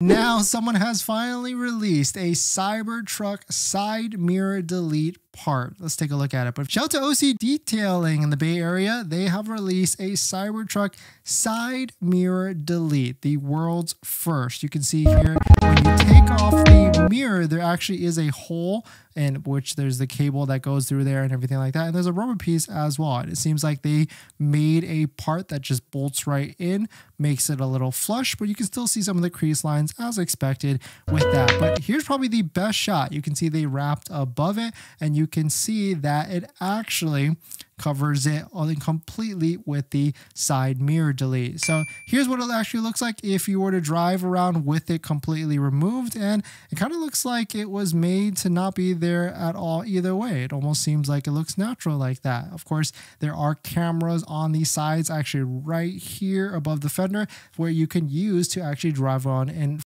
Now, someone has finally released a Cybertruck side mirror delete part. Let's take a look at it. But shout out to OC Detailing in the Bay Area. They have released a Cybertruck side mirror delete, the world's first. You can see here when you take off the mirror, there actually is a hole in which there's the cable that goes through there and everything like that. And there's a rubber piece as well. And it seems like they made a part that just bolts right in, makes it a little flush, but you can still see some of the crease lines as expected with that. But here's probably the best shot. You can see they wrapped above it and you can see that it actually covers it all in completely with the side mirror delete. So here's what it actually looks like if you were to drive around with it completely removed. And it kind of looks like it was made to not be there at all either way. It almost seems like it looks natural like that. Of course, there are cameras on the sides actually right here above the fender where you can use to actually drive on and